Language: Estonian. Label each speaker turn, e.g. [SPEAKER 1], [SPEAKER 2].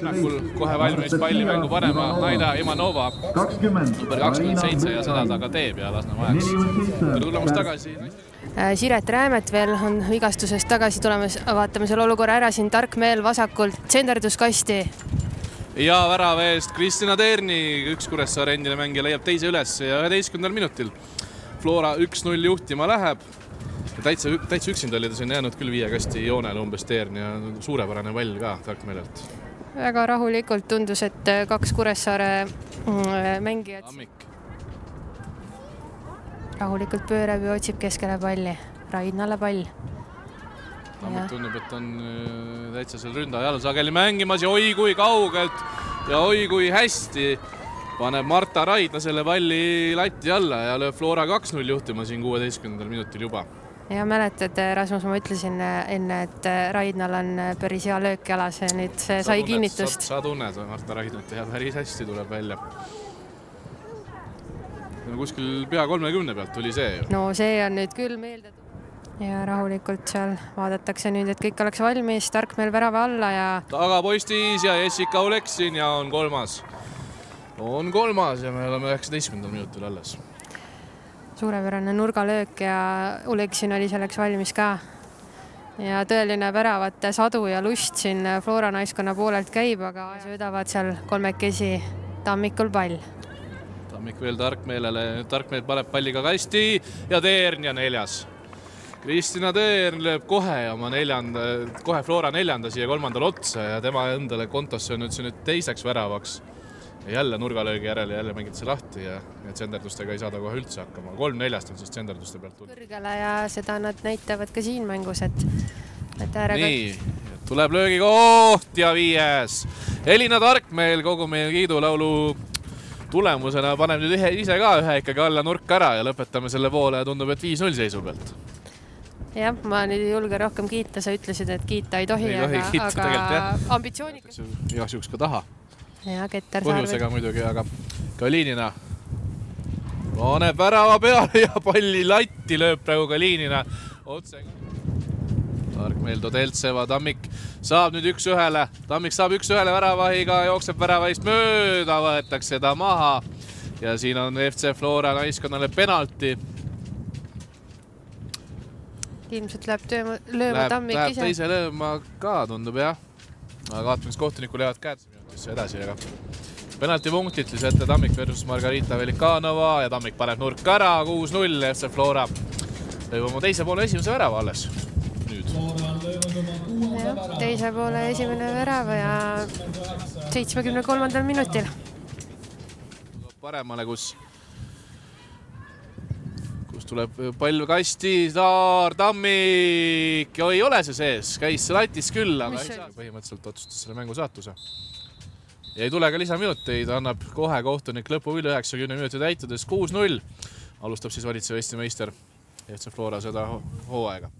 [SPEAKER 1] rünnakul kohe valmis palli mängu panema Naida Imanova number kakskümmend seitse ja seda ta ka teeb ja Lasnamäe ajaks. tere tulemast tagasi.
[SPEAKER 2] Äh, Siret Räämet veel on vigastusest tagasi tulemas, vaatame selle olukorra ära siin, tark meel vasakult, tsenderduskasti.
[SPEAKER 1] ja värava eest Kristina Teerni, üks Kuressaare endine mängija leiab teise üles ja üheteistkümnendal minutil Flora üks-null juhtima läheb täitsa, täitsa üksinda oli ta siin jäänud küll viie kasti joonele umbes Teern ja suurepärane pall ka tarkmeelelt.
[SPEAKER 2] Väga rahulikult tundus, et äh, kaks Kuressaare mm, mängijat
[SPEAKER 1] Tammik.
[SPEAKER 2] rahulikult pöörab ja otsib keskele palli, Raidnale pall.
[SPEAKER 1] Tammik tundub, et on äh, täitsa seal ründaja all sageli mängimas ja oi kui kaugelt ja oi kui hästi paneb Marta Raidna selle palli lati alla ja lööb Flora kaks-null juhtima siin kuueteistkümnendal minutil juba
[SPEAKER 2] ja mäletad, Rasmus, ma ütlesin enne, et Raidnal on päris hea löök jalas ja nüüd see
[SPEAKER 1] sa
[SPEAKER 2] sai
[SPEAKER 1] tunned,
[SPEAKER 2] kinnitust.
[SPEAKER 1] sa tunned Marta Raidnat ja päris hästi tuleb välja. kuskil pea kolmekümne pealt tuli see ju.
[SPEAKER 2] no see on nüüd küll meelde ja rahulikult seal vaadatakse nüüd, et kõik oleks valmis, tarkmeel värava alla ja
[SPEAKER 1] tagapostis ja Jessica Oleksin ja on kolmas. on kolmas ja me oleme üheksateistkümnendal minutil alles.
[SPEAKER 2] Suurepärane nurgalöök ja Uleksin oli selleks valmis ka. ja tõeline väravate sadu ja lust siin Flora naiskonna poolelt käib, aga söödavad seal kolmekesi tammikul pall.
[SPEAKER 1] Tammik veel tarkmeelele, tarkmeel paneb palli ka kasti ja Teern ja neljas. Kristina Teern lööb kohe oma neljanda, kohe Flora neljanda siia kolmandale otsa ja tema endale kontosse on nüüd see nüüd teiseks väravaks jälle nurgalöögi järel jälle mängitakse lahti ja tsenderdustega ei saa ta kohe üldse hakkama. kolm neljast on siis tsenderduste pealt tulnud.
[SPEAKER 2] kõrgele ja seda nad näitavad ka siin mängus, et, et ääre
[SPEAKER 1] nii, tuleb löögikoht ja viies. Elina Tarkmeel kogu meie kiidulaulu tulemusena paneb nüüd ühe, ise ka ühe ikkagi alla nurka ära ja lõpetame selle poole ja tundub, et viis-null seisu pealt.
[SPEAKER 2] jah, ma nüüd ei julge rohkem kiita, sa ütlesid, et kiita ei tohi,
[SPEAKER 1] Ei tohi
[SPEAKER 2] aga,
[SPEAKER 1] kiita tegelikult,
[SPEAKER 2] aga
[SPEAKER 1] jah.
[SPEAKER 2] ambitsioonikas.
[SPEAKER 1] igaks juhuks ka taha.
[SPEAKER 2] Ja Keter
[SPEAKER 1] põhjusega
[SPEAKER 2] Saarve.
[SPEAKER 1] muidugi, aga Kalinina paneb värava peale ja palli latti lööb praegu Kalinina otse. Tarkmeel Todeltseva, Tammik saab nüüd üks-ühele, Tammik saab üks-ühele väravahiga, jookseb väravahist mööda, võetakse ta maha ja siin on FC Flora naiskonnale penalti.
[SPEAKER 2] ilmselt läheb töö, lööma Tammik
[SPEAKER 1] läheb
[SPEAKER 2] ise.
[SPEAKER 1] teise lööma ka, tundub jah. Aga vaatame, kas kohtunikul jäävad käed minutisse edasi, aga penaltipunktid siis ette Tammik versus Margarita Velikanova ja Tammik paneb nurka ära, kuus-null, FC Flora lööb oma teise poole esimese värava alles nüüd.
[SPEAKER 2] jah, teise poole esimene värav ja seitsmekümne kolmandal minutil.
[SPEAKER 1] paremale, kus tuleb pall kasti, Saar, Tammik, ei ole see sees, käis see latis küll, aga ei saa. põhimõtteliselt otsustas selle mängu saatuse. ja ei tule ka lisaminuteid, annab kohe kohtunik lõpu üle üheksakümne minuti täitudes kuus-null. alustab siis valitsev Eesti meister FC Flora seda ho- hooaega